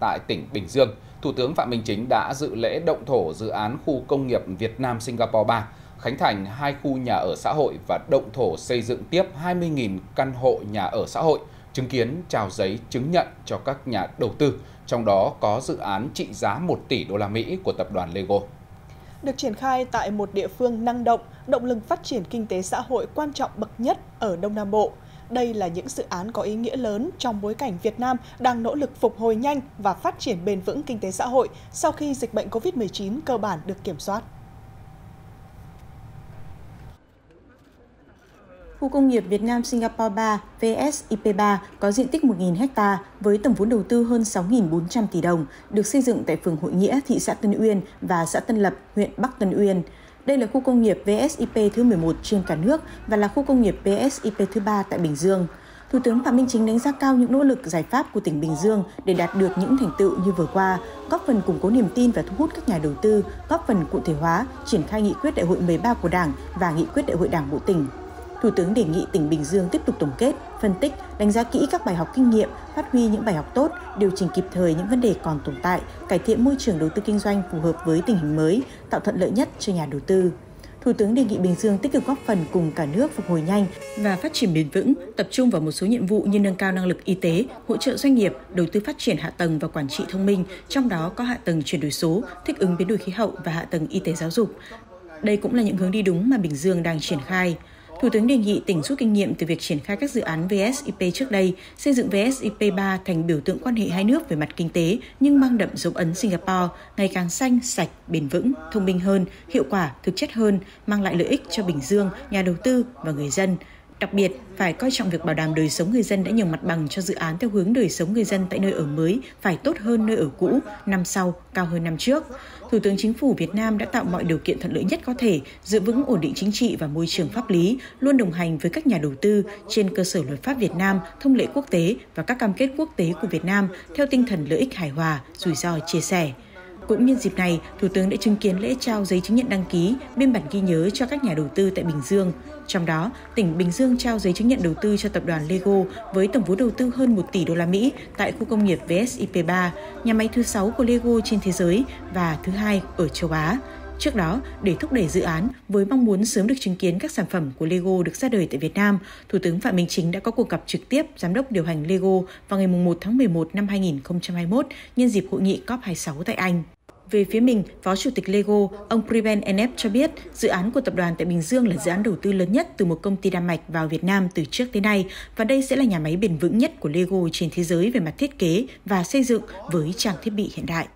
Tại tỉnh Bình Dương, Thủ tướng Phạm Minh Chính đã dự lễ động thổ dự án khu công nghiệp Việt Nam Singapore 3, khánh thành hai khu nhà ở xã hội và động thổ xây dựng tiếp 20.000 căn hộ nhà ở xã hội, chứng kiến trao giấy chứng nhận cho các nhà đầu tư, trong đó có dự án trị giá 1 tỷ đô la Mỹ của tập đoàn Lego. Được triển khai tại một địa phương năng động, động lực phát triển kinh tế xã hội quan trọng bậc nhất ở Đông Nam Bộ – đây là những dự án có ý nghĩa lớn trong bối cảnh Việt Nam đang nỗ lực phục hồi nhanh và phát triển bền vững kinh tế xã hội sau khi dịch bệnh COVID-19 cơ bản được kiểm soát. Khu công nghiệp Việt Nam Singapore 3 VSIP 3 có diện tích 1.000 ha với tổng vốn đầu tư hơn 6.400 tỷ đồng, được xây dựng tại phường Hội Nghĩa, thị xã Tân Uyên và xã Tân Lập, huyện Bắc Tân Uyên. Đây là khu công nghiệp VSIP thứ 11 trên cả nước và là khu công nghiệp VSIP thứ ba tại Bình Dương. Thủ tướng Phạm Minh Chính đánh giá cao những nỗ lực giải pháp của tỉnh Bình Dương để đạt được những thành tựu như vừa qua, góp phần củng cố niềm tin và thu hút các nhà đầu tư, góp phần cụ thể hóa, triển khai nghị quyết đại hội 13 của Đảng và nghị quyết đại hội Đảng bộ tỉnh. Thủ tướng đề nghị tỉnh Bình Dương tiếp tục tổng kết, phân tích, đánh giá kỹ các bài học kinh nghiệm, phát huy những bài học tốt, điều chỉnh kịp thời những vấn đề còn tồn tại, cải thiện môi trường đầu tư kinh doanh phù hợp với tình hình mới, tạo thuận lợi nhất cho nhà đầu tư. Thủ tướng đề nghị Bình Dương tích cực góp phần cùng cả nước phục hồi nhanh và phát triển bền vững, tập trung vào một số nhiệm vụ như nâng cao năng lực y tế, hỗ trợ doanh nghiệp, đầu tư phát triển hạ tầng và quản trị thông minh, trong đó có hạ tầng chuyển đổi số, thích ứng biến đổi khí hậu và hạ tầng y tế giáo dục. Đây cũng là những hướng đi đúng mà Bình Dương đang triển khai. Thủ tướng đề nghị tỉnh rút kinh nghiệm từ việc triển khai các dự án VSIP trước đây, xây dựng VSIP 3 thành biểu tượng quan hệ hai nước về mặt kinh tế nhưng mang đậm dấu ấn Singapore, ngày càng xanh, sạch, bền vững, thông minh hơn, hiệu quả, thực chất hơn, mang lại lợi ích cho Bình Dương, nhà đầu tư và người dân. Đặc biệt, phải coi trọng việc bảo đảm đời sống người dân đã nhường mặt bằng cho dự án theo hướng đời sống người dân tại nơi ở mới phải tốt hơn nơi ở cũ, năm sau cao hơn năm trước. Thủ tướng Chính phủ Việt Nam đã tạo mọi điều kiện thuận lợi nhất có thể, giữ vững ổn định chính trị và môi trường pháp lý, luôn đồng hành với các nhà đầu tư trên cơ sở luật pháp Việt Nam, thông lệ quốc tế và các cam kết quốc tế của Việt Nam theo tinh thần lợi ích hài hòa, rủi ro chia sẻ. Cũng nhân dịp này, Thủ tướng đã chứng kiến lễ trao giấy chứng nhận đăng ký, biên bản ghi nhớ cho các nhà đầu tư tại Bình Dương. Trong đó, tỉnh Bình Dương trao giấy chứng nhận đầu tư cho tập đoàn Lego với tổng vốn đầu tư hơn 1 tỷ đô la Mỹ tại khu công nghiệp VSIP 3, nhà máy thứ 6 của Lego trên thế giới và thứ hai ở châu Á. Trước đó, để thúc đẩy dự án với mong muốn sớm được chứng kiến các sản phẩm của Lego được ra đời tại Việt Nam, Thủ tướng Phạm Minh Chính đã có cuộc gặp trực tiếp Giám đốc điều hành Lego vào ngày 1 tháng 11 năm 2021 nhân dịp hội nghị COP26 tại Anh. Về phía mình, Phó Chủ tịch Lego, ông Priven Enep cho biết dự án của tập đoàn tại Bình Dương là dự án đầu tư lớn nhất từ một công ty Đan Mạch vào Việt Nam từ trước tới nay và đây sẽ là nhà máy bền vững nhất của Lego trên thế giới về mặt thiết kế và xây dựng với trang thiết bị hiện đại.